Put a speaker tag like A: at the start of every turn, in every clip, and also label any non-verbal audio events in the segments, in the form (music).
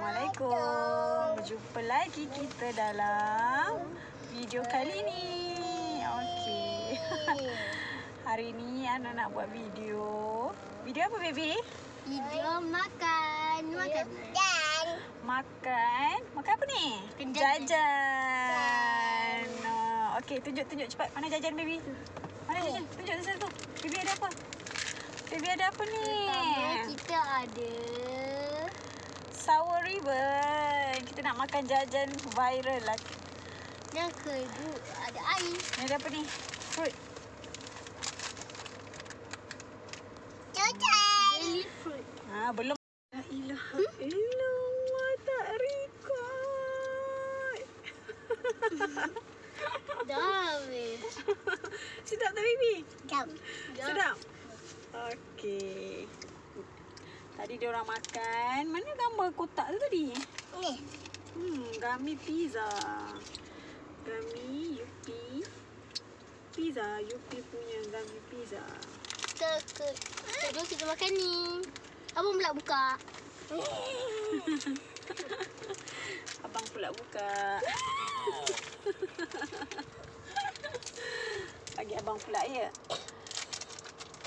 A: Assalamualaikum. Berjumpa lagi kita dalam video kali ni. Okey. (laughs) Hari ni Ana nak buat video. Video apa baby?
B: Video makan. Makan. Dan.
A: Makan. Makan apa ni?
B: Jajan.
A: Jajan. Oh, Okey, tunjuk-tunjuk cepat. Mana jajan baby? Mana jajan? Tunjuk di sana tu. Baby ada apa? Baby ada apa ni?
B: Pertama kita ada
A: ribbon. Kita nak makan jajan viral lah.
B: yang kedua ada air.
A: Ni ada apa ni? Fruit.
B: Jajan. Jelly fruit.
A: Ha, belum. La ilaha illallah tak record.
B: Dah habis.
A: Sedap tak baby?
B: Jam.
A: Sedap. Okey. Dia orang makan. Mana gambar kotak tu tadi?
B: Ni.
A: Hmm, gummy pizza. Gummy Yupi. Pizza, Yupi punya gummy pizza.
B: Kita ke kedua kita makan ni. Abang pula buka. (laughs)
A: Abang pula buka. (laughs) Bagi abang pula ya.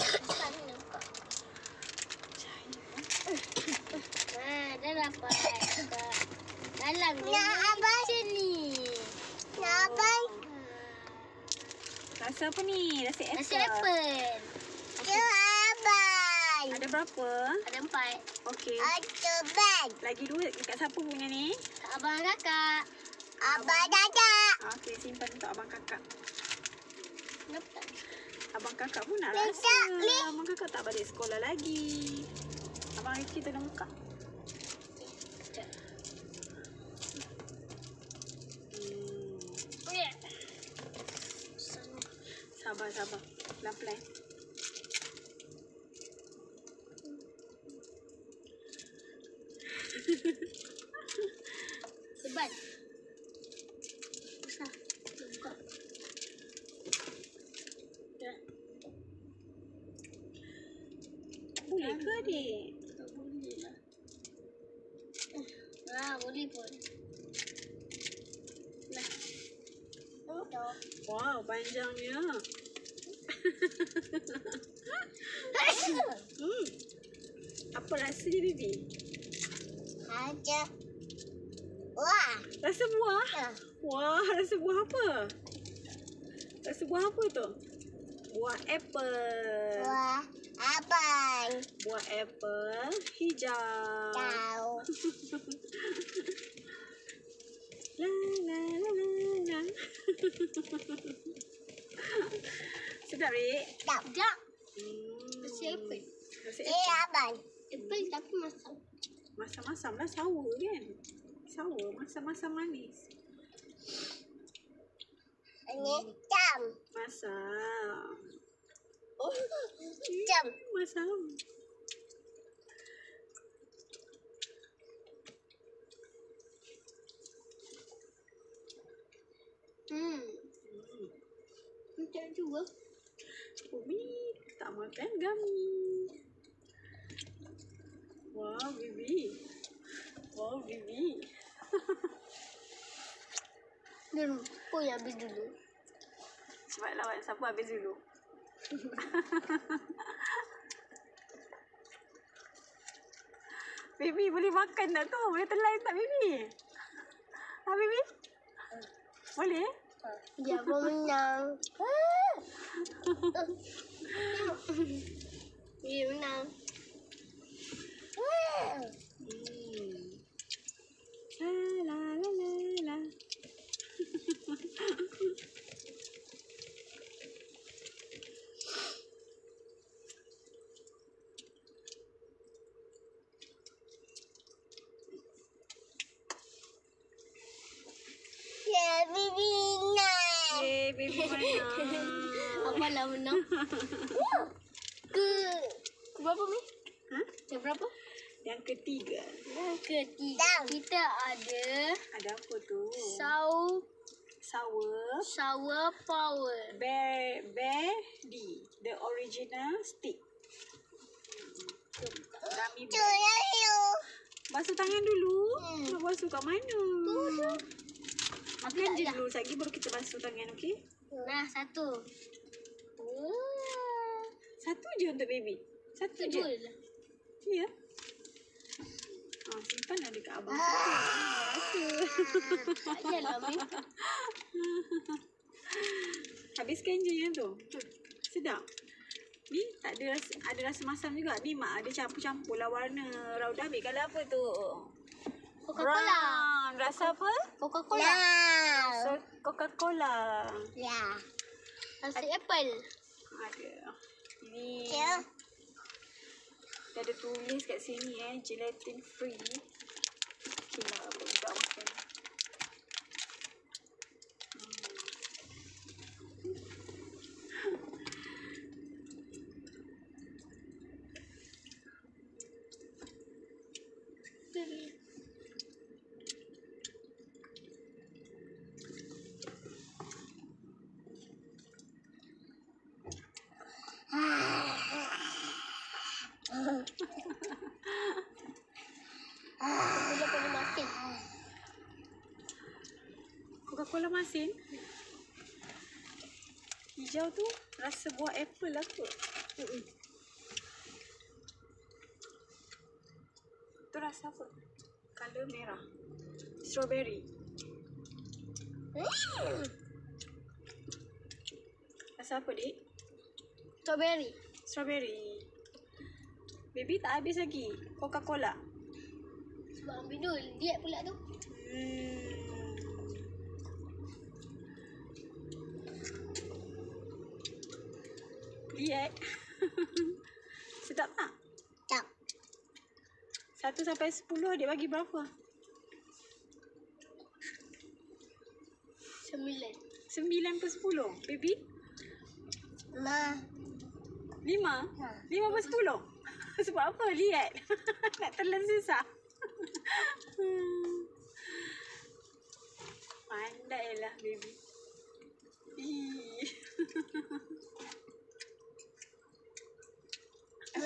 B: Asal ni nak buka. Ha, dah dapat. Buka. Dalam ni. Nak abang. Macam ni. Nak abang.
A: Rasa apa ni? Rasa apple.
B: Nasi apple. Ya, abang.
A: Ada berapa?
B: Ada empat.
A: Okey.
B: Ada bag.
A: Lagi dua dekat siapa punya ni?
B: Abang kakak. Abang kakak.
A: Okey, simpan untuk abang kakak.
B: Kenapa?
A: Abang kakak pun nak rasa. Abang kakak tak balik sekolah lagi. Abang Ricky tolong buka. Hmm. Sabar, sabar. Pelan-pelan.
B: Sebat. Besar. Buka. Dah.
A: Boleh ke adik?
B: Tak boleh lah. Ah, boleh pun. Nah. Oh, dah.
A: Wow, panjangnya. Hmm. Apa rasanya, baby?
B: Ada. Wah.
A: Rasa buah?
B: Ya.
A: Wah, rasa buah apa? Rasa buah apa tu? Buah apple.
B: Wah. Abang.
A: Buah apple hijau.
B: Tahu. (laughs)
A: La la la la la. (laughs) Sedap, Rik?
B: Tak. Tak.
A: Hmm.
B: Rasa apple.
A: Rasa
B: Eh,
A: apple.
B: abang. Apple tapi masam.
A: Masam-masam lah sour kan? Sour, masam-masam manis.
B: Ini jam.
A: Masam. Oh,
B: Jam.
A: masam.
B: Hmm.
A: Hmm.
B: Macam juga.
A: Umi tak makan gummy. Wow, Bibi. Wow, Bibi. (laughs)
B: Dia lupa yang habis dulu.
A: Cepat lawan siapa habis dulu. (laughs) Bibi boleh makan tak tu? Boleh telan tak Bibi? Ha Bibi? Boleh?
B: Dia pun (laughs) menang. Dia menang.
A: Hmm. La la la la la. Mana?
B: Apa lah menang? Ke ke berapa ni?
A: Ha?
B: Yang berapa?
A: Yang ketiga.
B: Yang ketiga. Kita ada
A: Ada apa Sour.
B: sour power.
A: Bear, bear D. The original stick. Bear. Basuh tangan dulu.
B: Hmm.
A: Nak basuh kat mana?
B: Tu tu.
A: Makan je
B: Sekejap,
A: dulu. Sekejap baru kita basuh tangan, okey?
B: Nah, satu. Oh.
A: Satu je untuk baby. Satu je.
B: Betul.
A: Ya. Ah, simpan lah dekat abang. Satu.
B: Tak payahlah main. (laughs)
A: Habiskan je yang tu. Sedap. Ni tak ada rasa, ada rasa masam juga. Ni mak ada campur-campur lah warna. Rauda ambil colour apa tu?
B: Coca-Cola.
A: Brown. Rasa apa?
B: Coca-Cola.
A: So, Coca-Cola.
B: Ya. Rasa apple.
A: Ada. Ini
B: Ya.
A: Dia ada tulis kat sini eh. Gelatin free. Okay lah. Budak makan.
B: Coca-Cola masin.
A: Hijau tu rasa buah apple lah kot. Tu rasa apa? Color merah. Strawberry. Rasa apa dik?
B: Strawberry.
A: Strawberry. Baby tak habis lagi. Coca-Cola.
B: Sebab ambil dulu. Diet pula tu.
A: Hmm. Lihat. (laughs) Sedap tak?
B: Tak.
A: Satu sampai sepuluh adik bagi berapa?
B: Sembilan.
A: Sembilan per sepuluh. Baby?
B: Ma.
A: Lima?
B: Ha.
A: Lima per sepuluh? (laughs) Sebab apa? Lihat. (laughs) Nak telan susah. Hmm. Pandai lah baby. Ih.
B: Ciao.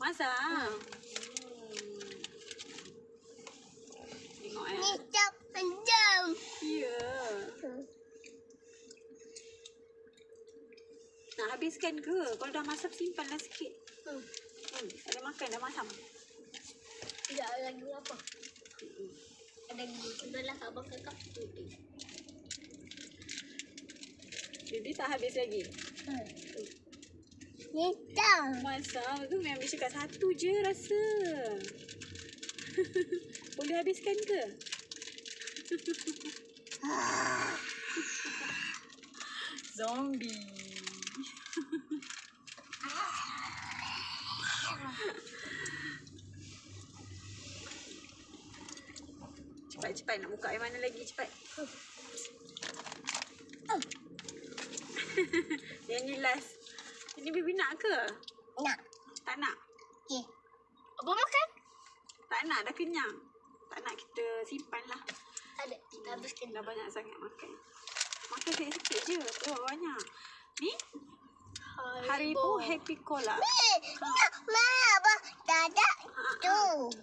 A: Masa? Hmm. Tengok eh.
B: Ni cap panjang.
A: Ya. Nak habiskan ke? Kalau dah masak simpanlah sikit.
B: Hmm.
A: Hmm. Ada makan dah masam.
B: Tidak ada lagi apa. Ada lagi. Sudahlah abang kakak.
A: Baby tak habis lagi.
B: Ni cap.
A: Masa tu memang cakap satu je rasa. (laughs) Boleh habiskan ke? (laughs) Zombie. Cepat nak buka yang mana lagi cepat. (laughs) yang ni last. Ini baby nak ke?
B: Nak.
A: Tak nak.
B: Okey. Abang makan?
A: Tak nak dah kenyang. Tak nak kita simpan lah.
B: Tak ada. Kita habiskan.
A: Dah banyak sangat makan. Makan sikit-sikit je. Tu banyak. Ni Haribo Happy Cola.
B: Nak mana abang dadak tu.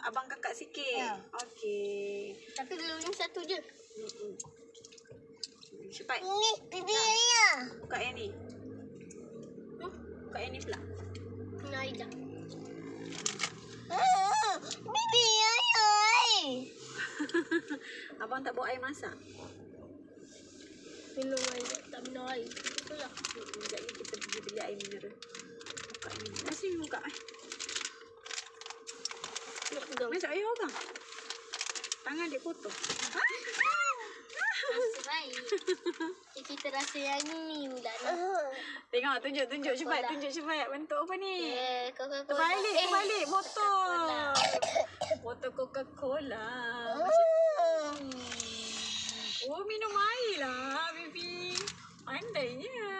A: Abang kakak sikit.
B: Ya.
A: Okey.
B: Tapi dulu ni satu je.
A: Mm-mm. Cepat.
B: Ni pipi dia.
A: Buka yang ni.
B: Hmm?
A: Buka yang ni pula.
B: Nak hijau. Hmm, Bibi ayai.
A: Abang tak bawa air masak.
B: Minum air. Tak minum air. Itulah.
A: Sekejap ni kita pergi beli air mineral. Buka ni. Dah sini buka. Eh. Masuk air orang. Tangan dia kotor. Ha?
B: Baik. Kita rasa yang ni pula ni.
A: Tengok tunjuk tunjuk cepat
B: Coca-Cola.
A: tunjuk cepat bentuk apa ni?
B: Eh, Coca-Cola.
A: Terbalik,
B: Eh,
A: terbalik botol. Botol Coca-Cola.
B: Hmm.
A: Oh, minum air lah, baby. Pandainya.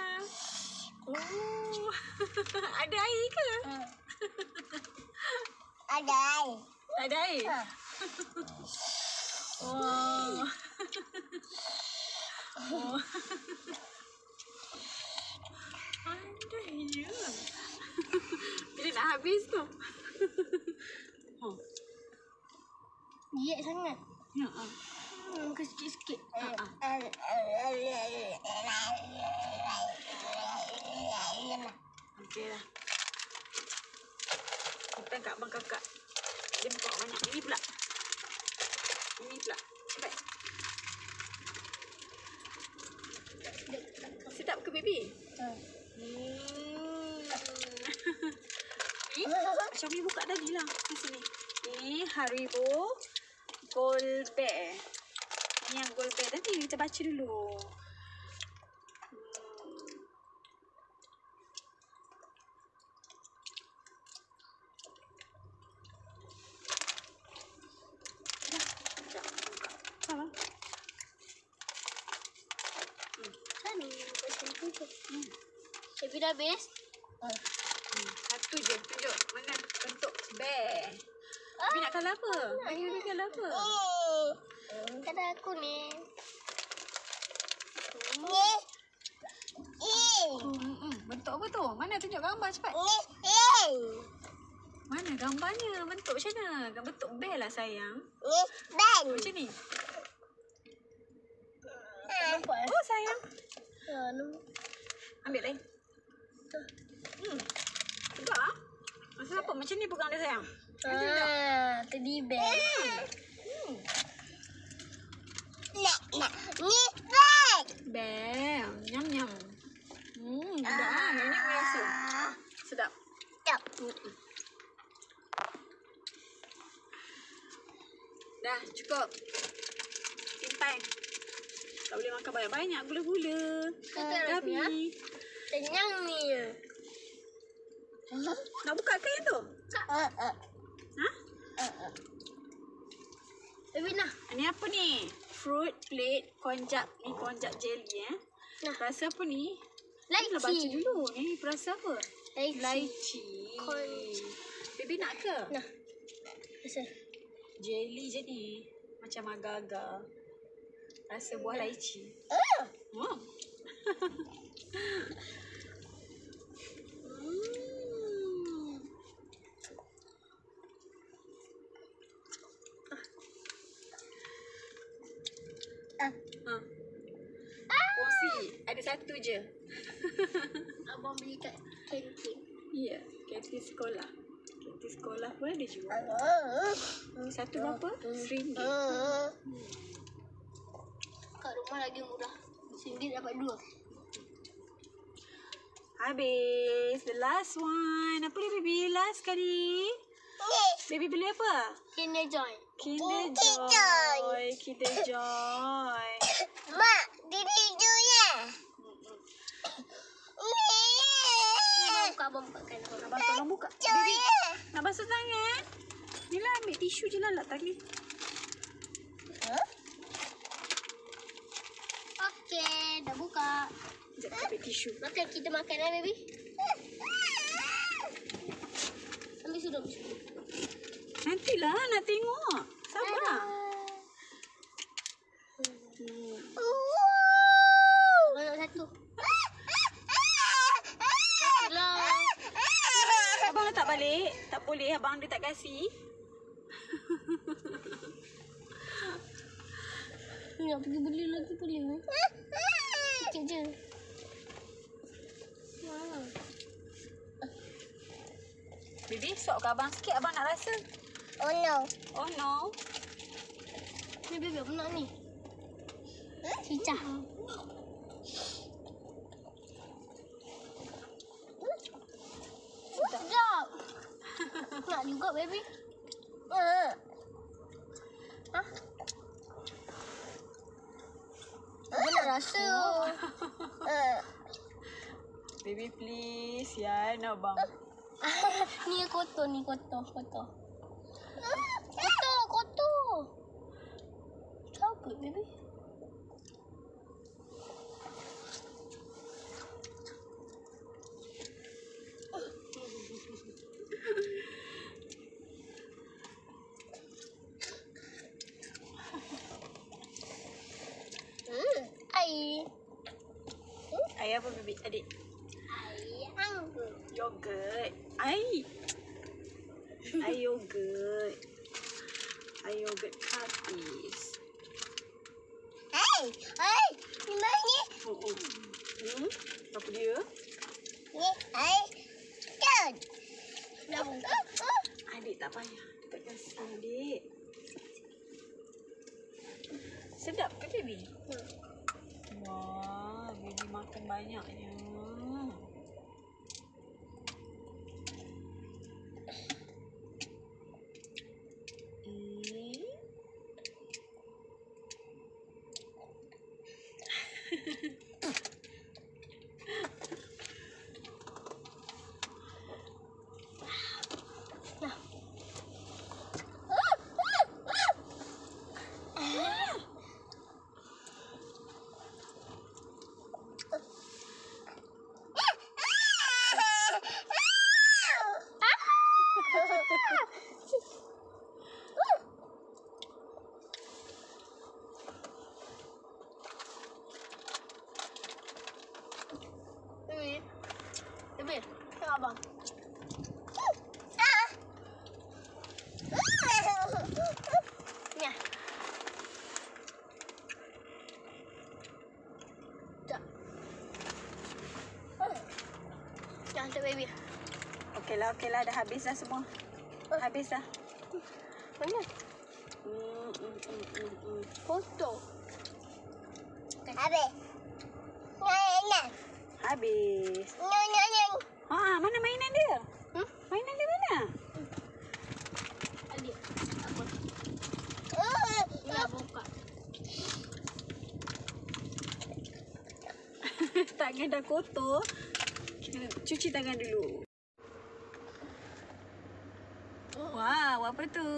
A: Oh, (laughs) ada air ke?
B: Ada air.
A: Tak ada air?
B: Ha.
A: Oh. oh. Pandai je. Bila nak habis tu. oh.
B: Giat sangat.
A: Ya.
B: Hmm, ke sikit-sikit.
A: Ah, Okey lah. Kita kat abang kakak. Dia buka banyak. Ini pula. Ini pula. Cepat. Sedap ke baby?
B: Hmm.
A: Hmm. Ni, Syami buka tadi lah. Di sini. Ini Haribo Gold Bear. Ini yang Gold Bear. Nanti kita baca dulu. Hmm.
B: Tapi dah habis.
A: Hmm. Satu je. Tunjuk. Mana bentuk bear. Bibi nak colour apa? Bagi Bibi colour apa?
B: Kata aku ni.
A: Hmm, hmm. Bentuk apa tu? Mana tunjuk gambar cepat. Mana gambarnya? Bentuk macam mana? Bentuk bear lah sayang. Macam ni.
B: Nampak eh?
A: Oh sayang.
B: Ha, nampak.
A: Ambil lain. Hmm. Tegak lah. Masa apa? Macam ni pegang dia sayang.
B: Ah, teddy bear.
A: Hmm. Bear. Nyam nyam. Hmm. Sedap lah. Yang ni biasa. Sedap. Hmm. Dah cukup. Simpan. Tak boleh makan banyak-banyak gula-gula. Dah
B: rasanya.
A: Bi.
B: Kenyang ni.
A: Nak buka ke yang tu? Ha?
B: Tapi nah.
A: Ni apa ni? Fruit plate konjac. Ni konjac jelly eh.
B: Nah.
A: Rasa apa ni? Kita baca
B: Lychee.
A: dulu. Ni rasa apa?
B: Lychee.
A: Lychee. Baby nak ke?
B: Nah. Rasa.
A: Jelly je ni. Macam agar-agar. Rasa buah lychee.
B: Ah.
A: Hmm. (laughs) Hmm.
B: Ah.
A: Ha. Kongsi. Ada satu je.
B: Beli kat kantin.
A: Ya. Kantin sekolah. Kantin sekolah pun ada jual.
B: Ah.
A: Satu berapa? RM1.
B: Kat rumah lagi murah. Singgit dapat dua.
A: Habis. The last one. Apa dia baby? Last kali. Baby beli apa?
B: Kinder Joy.
A: Kinder Joy. Kinder Joy. (coughs)
B: Mak, bibi Buka, abang
A: tolong buka. Baby, nak basuh tangan? Ni lah ambil tisu je lah letak ni.
B: Okey, dah buka.
A: Sekejap kita ambil tisu.
B: Makan kita makan eh, baby. Ambil sudah, sudah.
A: Nantilah nak tengok. Sabar. Hmm.
B: Abang nak satu. Satu lah.
A: Abang letak balik. Tak boleh. Abang dia tak kasih.
B: Nak pergi beli lagi boleh. Sikit je. Wow.
A: Baby, sok ke abang sikit. Abang nak rasa.
B: Oh no.
A: Oh no.
B: Ni baby apa nak ni? Cicah. Sedap. Juga baby. Ha? Apa nak rasa?
A: Baby please. Ya, nak abang. (laughs)
B: ni kotor ni kotor. Kotor kotor. Cabut baby.
A: Adik.
C: Ayam.
A: Yogurt. Air. Air yogurt. Air yogurt kapis.
C: Hai, hai. Di mana?
A: Oh, oh. Hmm? Apa dia?
C: Ni, hai. Kan. Dah buka.
A: Adik tak payah. Tak kasih adik. Sedap ke baby? Wah, baby makan banyaknya. Hmm.
C: Baby. Tengok abang. Baby.
A: Okeylah, okeylah. Dah habis dah semua. Habis dah.
C: Mana?
A: Hmm, hmm, hmm, hmm, hmm.
C: Foto. Habis. Nyanyi.
A: Habis.
C: Nyanyi.
A: Ha, mana mainan dia?
C: Hmm?
A: Mainan dia mana?
C: Adik. Apa? Nak buka. (laughs)
A: tangan dah kotor. Kena cuci tangan dulu. Wow, apa tu?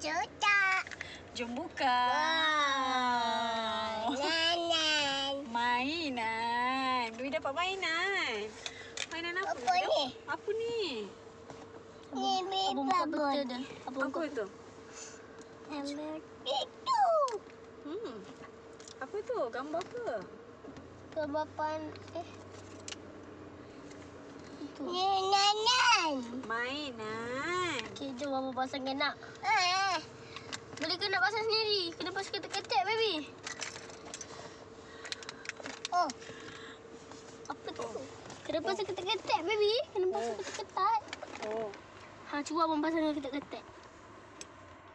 C: Cuta.
A: Jom buka.
C: Nanan. (laughs)
A: Mainan. Dwi dapat mainan. Mainan apa?
C: Apa ni?
A: Apa ni?
C: Ni
B: Abang buka betul dah.
A: Apa tu?
C: Itu.
A: Hmm. Apa tu? Gambar apa?
C: Kebapan. Eh. Ni nanan.
A: Mainan.
B: Okay, jom abang pasang nak.
C: Ah.
B: Boleh ke nak pasang sendiri? Kena pasang ketek-ketek, baby.
C: Oh.
B: Apa tu? Kena pasang ketek-ketek, baby. Kena pasang
A: Oh.
B: ketek-ketek.
A: Oh.
B: Ha, cuba abang pasang ketek-ketek.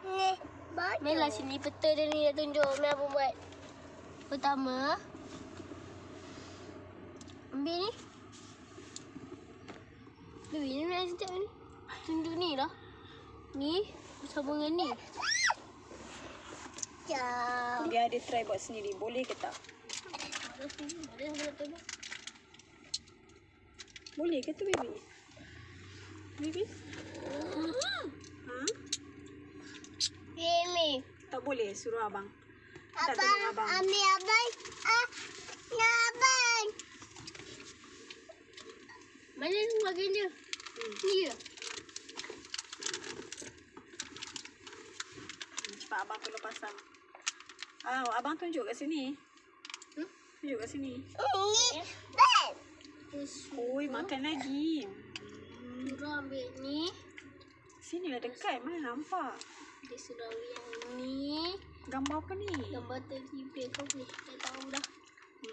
C: Ni.
B: Mainlah sini peta dia ni dah tunjuk. Mari abang buat. Pertama. Ambil ni. Baby, ni nak sekejap ni. Tunjuk ni lah. Ni. Bersama dengan ni.
C: Jom.
A: Dia ada try buat sendiri. Boleh ke tak?
B: Boleh
A: ke tu baby? Baby? Ha?
C: Ini.
A: Tak boleh suruh abang. Tak
C: Abang,
A: tolong abang.
C: ambil abang. Ah, nak abang.
B: Mana ni bagian dia?
A: Hmm.
B: Ni ke?
A: Cepat abang tolong pasang. Ah, abang tunjuk kat sini.
B: Hmm?
A: Tunjuk kat sini.
C: Ni. Ben.
A: Oi, makan lagi.
B: Suruh ambil ni.
A: Sini lah dekat. Mana nampak?
B: Dia suruh ambil yang ni.
A: Gambar apa ni?
B: Gambar terkibir kau ni. Tak tahu dah.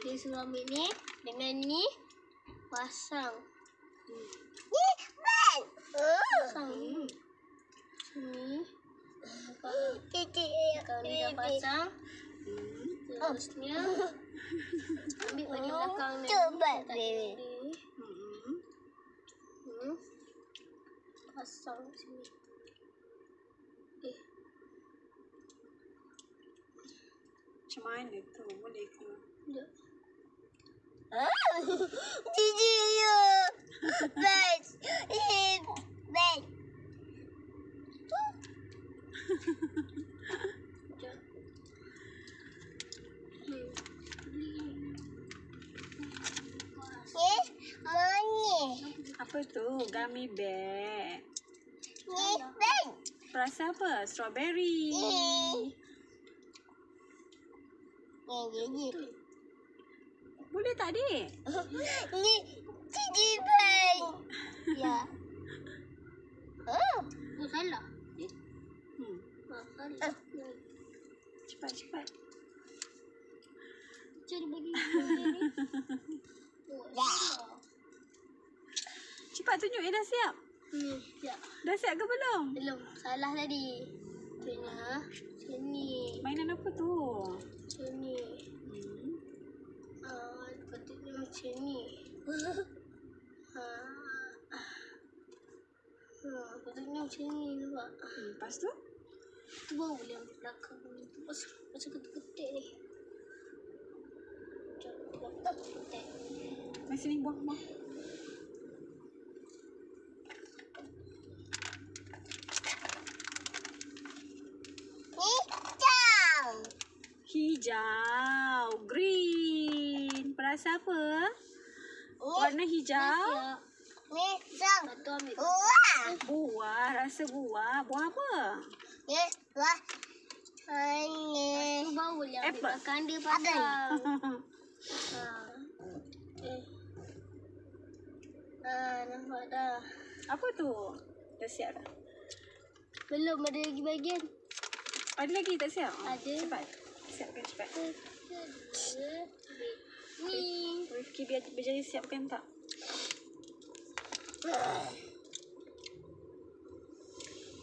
B: Dia suruh ambil ni. Dengan ni. Pasang.
C: Ni.
B: Ni.
C: Titik.
B: Kau ni dah pasang. Terusnya. Ambil bahagian belakang ni.
C: Cuba,
B: Tak
C: baby.
B: Pasang sini. Eh.
A: Macam mana tu? Boleh ke?
B: Sekejap.
C: Titik you. Ben.
B: Sekejap. Hmm.
C: Ni. Mani.
A: Apa tu? Gummy bear.
C: Ben.
A: Rasa apa? Strawberry.
C: Ni. Ni. Ni.
A: Boleh tak, adik?
C: Ni Cici Bai. Ya. Oh.
B: Salah. Eh,
A: Hmm.
B: ah, salah.
A: Cepat, cepat.
B: Cari bagi salah. (laughs)
A: Cepat tunjuk yang dah siap.
B: Hmm, ya.
A: Dah siap ke belum?
B: Belum. Salah tadi. Tengah. Sini.
A: Mainan apa tu?
B: Sini. Macam ni. Ah. Ah, patutnya macam ni nampak.
A: Hmm, Lepas tu?
B: Tu baru boleh ambil belakang ni. Tu pasal, pasal ketuk-ketuk ni. Macam.
A: Mari sini buang, buang.
C: Ni jam.
A: Hijau, green. Perasa apa? Warna hijau.
B: Ambil.
C: Wah.
A: Buah, rasa buah. Buah apa?
B: Tu baru boleh ambil
A: Apple.
B: belakang dia pasang. Ha. (laughs) Eh. Ah, nampak dah.
A: apa tu? Dah siap dah.
B: Belum ada lagi bagian.
A: Ada lagi tak siap? Ah,
B: Ada.
A: Cepat. Siapkan cepat.
B: Ni.
A: Rifki biar berjaya siapkan tak?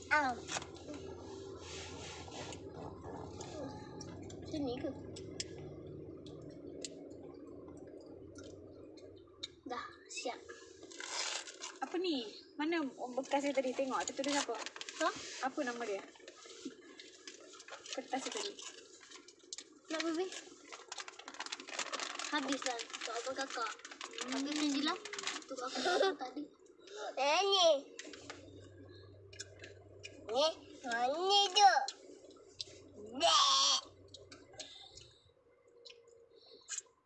C: Am.
B: Sini ke? Dah, siap.
A: Apa ni? Mana bekas dia tadi tengok? Tu tulis apa?
B: Ha?
A: Apa nama dia? Kertas dia tadi.
B: Nak baby? Habis dah untuk abang kakak. Habis hmm. je lah. Untuk (laughs) kakak tadi.
C: Eh, ni. Ni. Ni tu. Bleh.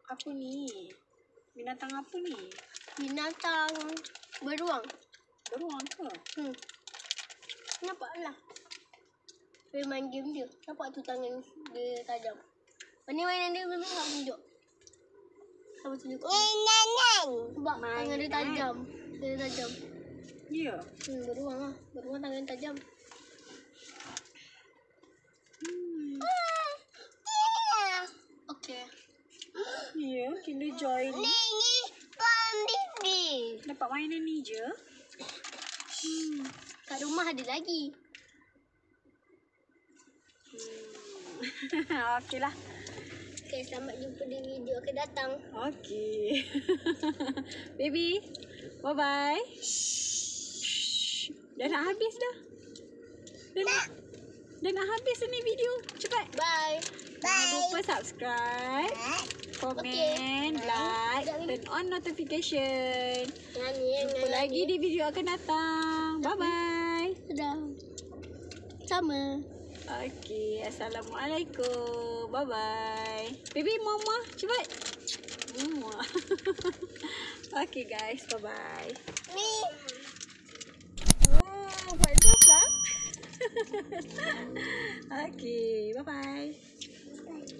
A: Apa ni? Binatang apa ni?
B: Binatang beruang.
A: Beruang ke?
B: Hmm. Nampak lah. Dia main game dia. Nampak tu tangan dia tajam. Mana mainan dia memang tak tunjuk. Sama tunjuk.
C: Ni.
B: Nampak tangan dia tajam. Dia tajam.
A: Ya.
B: Hmm, beruang lah. Beruang tangan tajam.
A: Hmm.
C: Ya.
B: Okey.
A: Ya, Kinder Joy
C: Ni
A: ni.
C: ni pom bibi.
A: Dapat mainan ni je.
B: Hmm. Kat rumah ada lagi.
A: Hmm. (laughs) Okey lah.
B: Okay, selamat jumpa di video akan datang.
A: Okey. (laughs) Baby, bye-bye. Dah nak habis dah. Dah nak, dah nak habis ni video. Cepat.
B: Bye.
A: Jangan
C: Bye.
A: lupa subscribe, komen,
B: Okey.
A: like, turn on notification. Jumpa lagi di video akan datang. Bye-bye.
B: Sudah. Sama.
A: Okey, Assalamualaikum. Bye-bye. Baby, mama, cepat. Muah. (laughs) Okey guys, bye-bye.
C: Ni.
A: Wow, buat jokes lah. Okey, bye-bye.